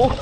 오! 어?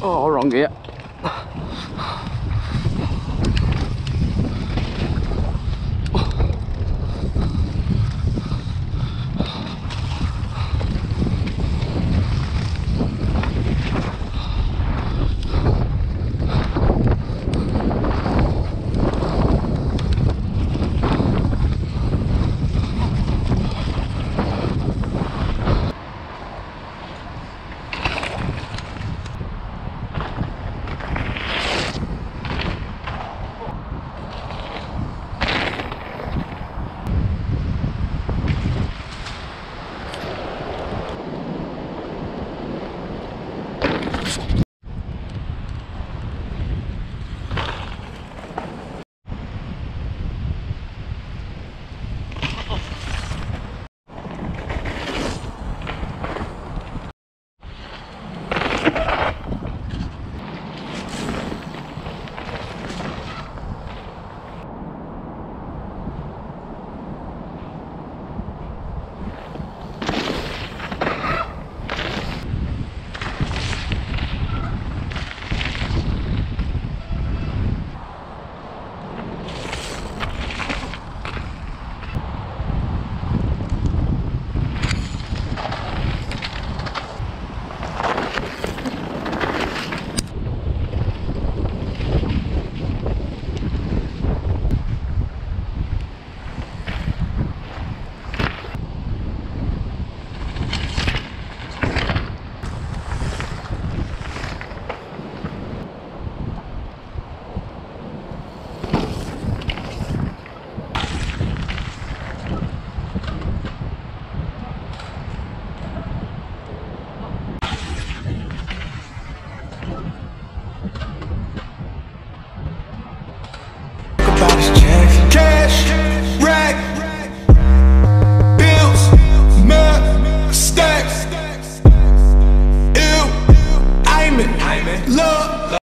哦，我让给。